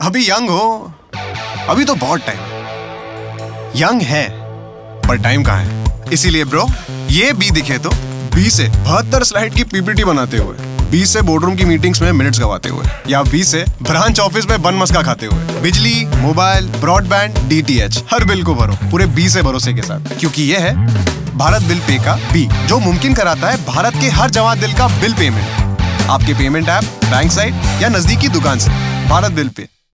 अभी यंग हो। अभी तो बहुत टाइम यंग है, पर टाइम कहाँ है? इसीलिए ब्रो ये बी दिखे तो बी से बहत्तर स्लाइड की पीपीटी बनाते हुए बी से बोर्डरूम की मीटिंग्स में मिनट्स गवाते हुए, या बी से ब्रांच ऑफ़िस में बन मस्का खाते हुए। बिजली मोबाइल ब्रॉडबैंड डीटीएच हर बिल को भरो, पूरे बी से भरोसे के साथ। क्योंकि ये है भारत बिल पे का बी जो मुमकिन कराता है भारत के हर जमा दिल का बिल पेमेंट आपके पेमेंट ऐप बैंक साइट या नजदीकी दुकान से, भारत बिल पे।